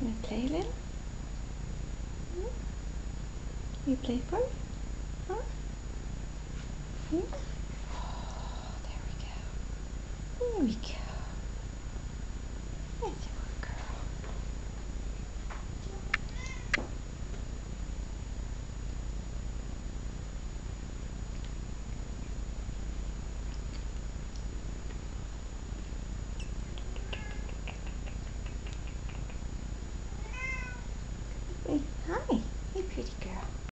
Wanna play a little? Hmm? You playful? Huh? Yeah? Oh, there we go. There we go. ¿sí?